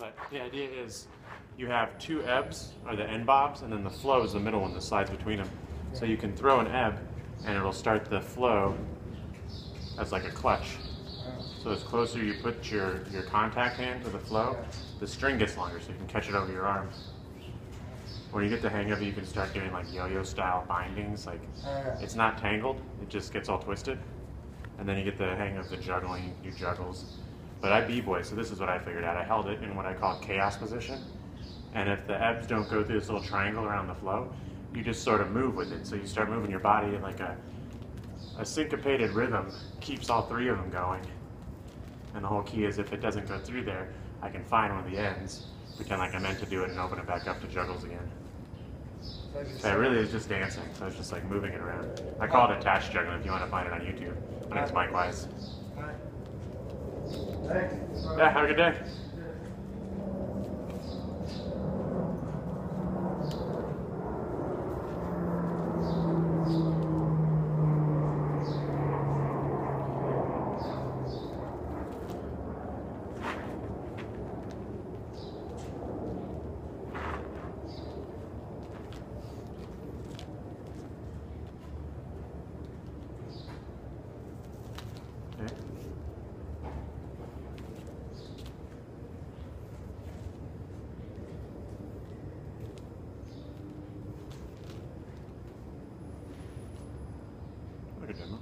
But the idea is you have two ebbs, or the end bobs, and then the flow is the middle one that slides between them. So you can throw an ebb, and it'll start the flow as like a clutch. So as closer you put your, your contact hand to the flow, the string gets longer so you can catch it over your arm. When you get the hang of it, you can start doing like yo-yo style bindings. Like it's not tangled; it just gets all twisted. And then you get the hang of the juggling. You do juggles. But I b-boy, so this is what I figured out. I held it in what I call chaos position. And if the ebbs don't go through this little triangle around the flow, you just sort of move with it. So you start moving your body in like a a syncopated rhythm keeps all three of them going. And the whole key is if it doesn't go through there, I can find one of the ends, pretend like I meant to do it, and open it back up to juggles again. So it really is just dancing. So it's just like moving it around. I call it attached juggling if you want to find it on YouTube. My name's Mike Wise. Thanks. Yeah, have a good day. Okay. 对吗？